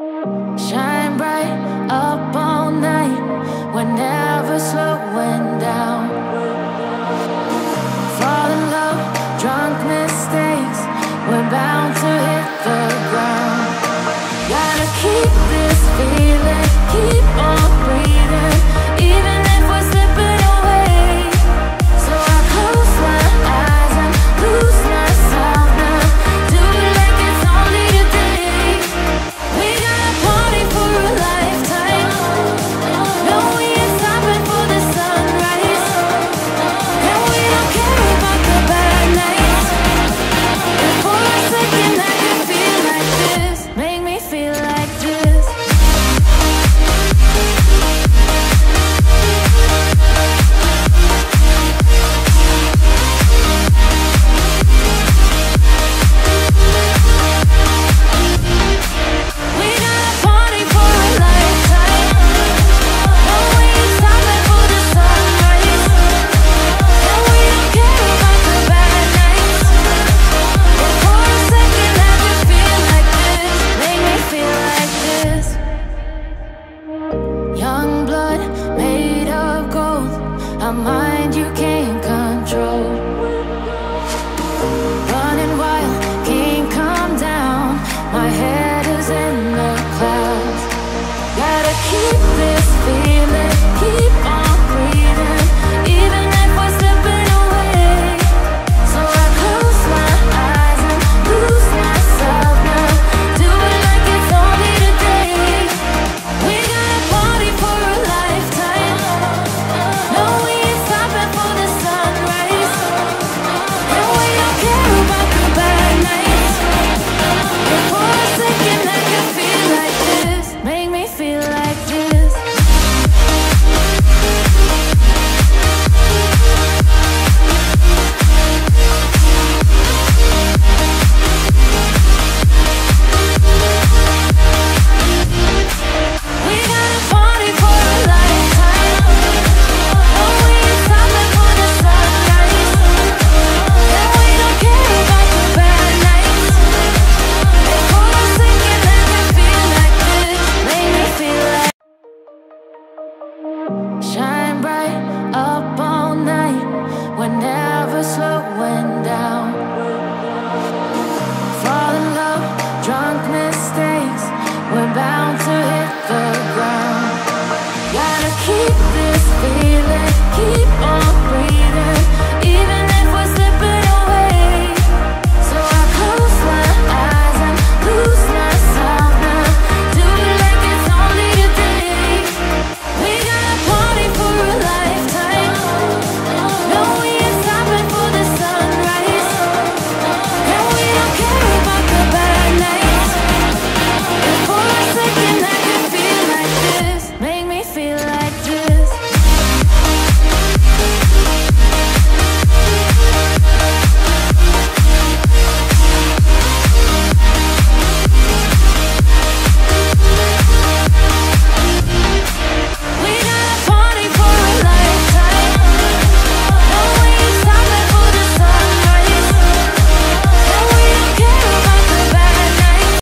Shine down. Shine